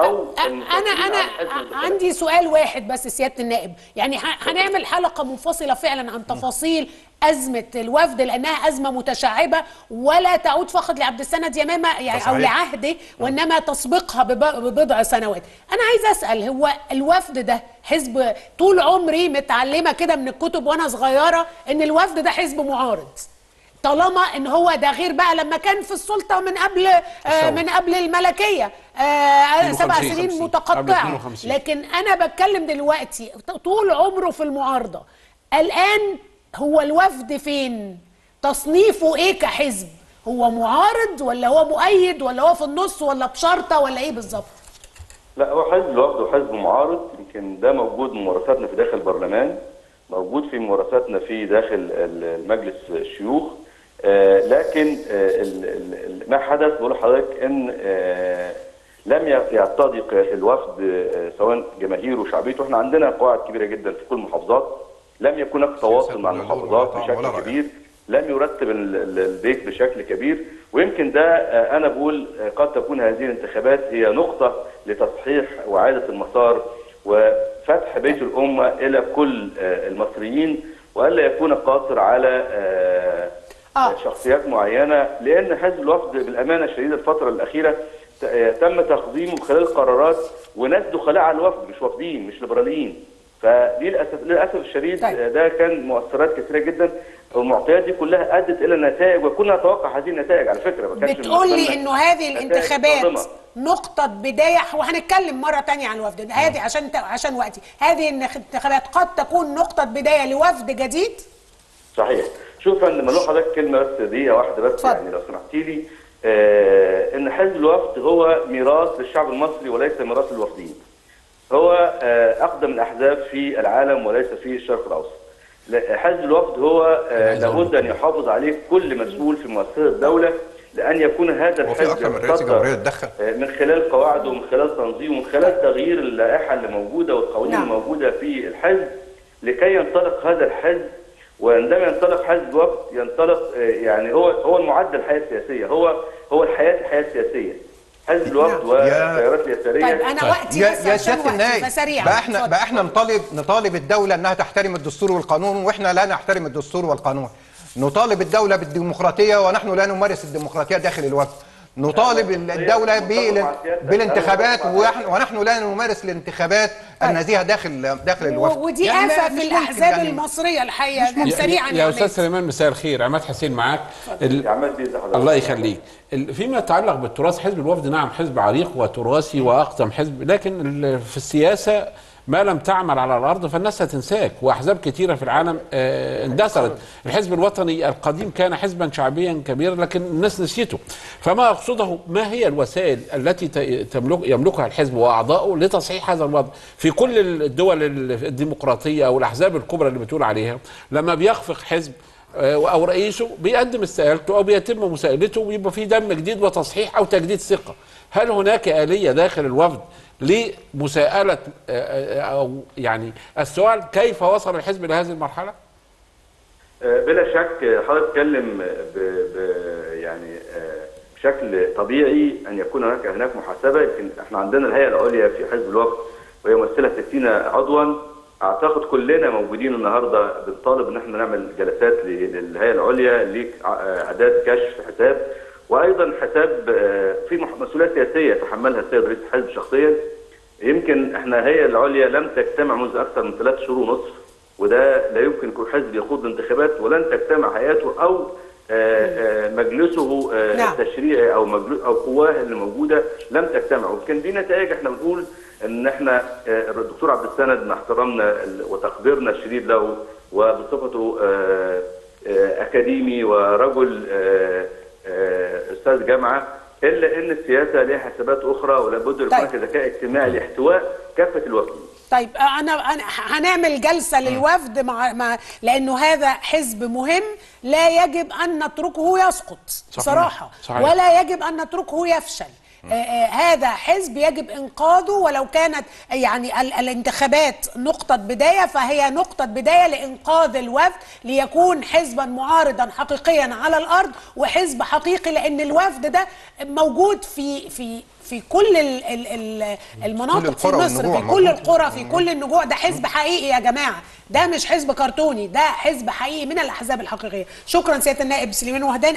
أو أنا أنا. عندي سؤال واحد بس سيادة النائب. يعني هنعمل حلقة منفصلة فعلا عن تفاصيل أزمة الوفد لأنها أزمة متشعبة ولا تعود فقط لعبد السند يمامة يعني أو. لعهده وإنما تسبقها بب- ببضع سنوات. أنا عايز أسأل هو الوفد ده حزب طول عمري متعلمة كده من الكتب وأنا صغيرة إن الوفد ده حزب معارض؟ طالما إن هو ده غير بقى لما كان في السلطة من قبل آه من قبل الملكية. آه سبع 52. سنين متقطعة. 52. لكن أنا بتكلم دلوقتي طول عمره في المعارضة. الآن هو الوفد فين؟ تصنيفه إيه كحزب؟ هو معارض ولا هو مؤيد ولا هو في النص ولا بشرطة ولا إيه بالظبط؟ لا هو حزب الوفد وحزب معارض. يمكن ده موجود ممارساتنا في داخل البرلمان موجود في ممارساتنا في داخل المجلس الشيوخ. لكن آه، ال- ال- ما حدث؟ بقول لحضرتك إن آه، لم ي- يرتضي قيادة الوفد آه، سواء جماهيره وشعبيته. إحنا عندنا قواعد كبيرة جدا في كل المحافظات. لم يكن هناك تواصل مع المحافظات بشكل. كبير. لم يرتب ال- ال- البيت بشكل كبير. ويمكن ده آه، أنا بقول آه، قد تكون هذه الانتخابات هي نقطة لتصحيح واعاده المسار وفتح بيت الأمة إلى كل آه، المصريين. وألا يكون قاصر على آه،. شخصيات معينة لأن حزب الوفد بالأمانة الشديدة الفترة الأخيرة آه، تم تقديمه من خلال قرارات وناس دخلاء على الوفد مش وفديين مش ليبراليين. فدي للأسف للأسف الشديد طيب. آه، ده كان مؤثرات كثيره جدا. والمعطيات دي كلها أدت إلى نتائج وكنا نتوقع هذه النتائج على فكرة بتقول لي إنه هذه الانتخابات صادمة. نقطة بداية وهنتكلم مرة تانية عن الوفد. هذه عشان عشان وقتي. هذه الانتخابات قد تكون نقطة بداية لوفد جديد؟ صحيح. شوف أنا لما أقول لحضرتك كلمة بس دقيقة واحدة بس اتفضل. يعني لو سمحتي لي آه إن حزب الوفد هو ميراث للشعب المصري وليس ميراث للوفديين هو آه أقدم الأحزاب في العالم وليس في الشرق الأوسط لا- حزب الوفد هو آه لابد أن يحافظ عليه كل مسؤول في مؤسسة الدولة لأن يكون هذا الحزب تدخل من خلال قواعده ومن خلال تنظيمه ومن خلال تغيير اللائحة اللي موجودة والقوانين نعم. الموجودة في الحزب لكي ينطلق هذا الحزب وعندما ينطلق حزب وفد ينطلق آه، يعني هو هو المعدل الحياة السياسية. هو هو الحياة الحياة السياسية. حزب الوفد. والتيارات اليسارية. طيب أنا وقتي يا بس يا سياده وقتي النائب بقى إحنا. بقى إحنا نطالب نطالب الدولة إنها تحترم الدستور والقانون وإحنا لا نحترم الدستور والقانون. نطالب الدولة بالديمقراطية ونحن لا نمارس الديمقراطية داخل الوفد. نطالب الدولة بال- بالانتخابات ونحن ونحن لا نمارس الانتخابات النزيهه داخل داخل الوفد ودي يعني آفة في الأحزاب يعني. المصرية الحقيقة. يا- سريعا يا أستاذ عماد. سليمان مساء الخير. عماد حسين معاك. ال-. الله يخليك. ال- فيما يتعلق بالتراث حزب الوفد نعم حزب عريق وتراثي واقدم حزب لكن في السياسة ما لم تعمل على الأرض فالناس هتنساك وأحزاب كثيره في العالم آه، اندثرت. الحزب الوطني القديم كان حزبا شعبيا كبيرا لكن الناس نسيته. فما أقصده ما هي الوسائل التي تملك يملكها الحزب واعضائه لتصحيح هذا الوضع؟ في كل الدول الديمقراطية أو الأحزاب الكبرى اللي بتقول عليها لما بيخفق حزب أو رئيسه بيقدم استقالته أو بيتم مساءلته ويبقى في دم جديد وتصحيح أو تجديد ثقة هل هناك آلية داخل الوفد لمساءلة آه، آه، أو يعني السؤال كيف وصل الحزب لهذه المرحلة؟ آه، بلا شك حضرتك تتكلم ب... ب... يعني آه، بشكل طبيعي أن يكون هناك هناك محاسبة يمكن إحنا عندنا الهيئة العليا في حزب الوفد وهي ممثلة 60 عضوا أعتقد كلنا موجودين النهارده بنطالب إن إحنا نعمل جلسات للهيئة العليا لاعداد كشف حساب وأيضا حساب آه، في مسؤوليه سياسية يتحملها السيد رئيس الحزب شخصيا. يمكن إحنا الهيئه العليا لم تجتمع منذ أكثر من ثلاث شهور ونصف وده لا يمكن يكون حزب يخوض الانتخابات ولن تجتمع هيئته أو مجلسه آه، نعم. التشريعي أو مجلس أو قواه اللي موجودة لم تجتمع وكان دي نتائج إحنا بنقول إن إحنا آه، الدكتور عبد السند مع احترامنا وتقديرنا الشديد له وبصفته آه، آه، أكاديمي ورجل آه، آه، أستاذ جامعة إلا إن السياسة لها حسابات أخرى ولابد يكون طيب. هناك ذكاء اجتماعي لاحتواء كافة الوكيل طيب أنا أنا هنعمل جلسة للوفد مع, مع لأنه هذا حزب مهم لا يجب أن نتركه يسقط صحيح. صراحة صحيح. ولا يجب أن نتركه يفشل آه، آه، هذا حزب يجب إنقاذه ولو كانت يعني ال- الانتخابات نقطة بداية فهي نقطة بداية لإنقاذ الوفد ليكون حزبا معارضا حقيقيا على الأرض وحزب حقيقي لأن الوفد ده موجود في في في كل ال ال ال المناطق في القرى مصر في كل. القرى في كل النجوع ده حزب حقيقي يا جماعة. ده مش حزب كرتوني ده حزب حقيقي من الأحزاب الحقيقية. شكرا سيادة النائب سليمان وهدان.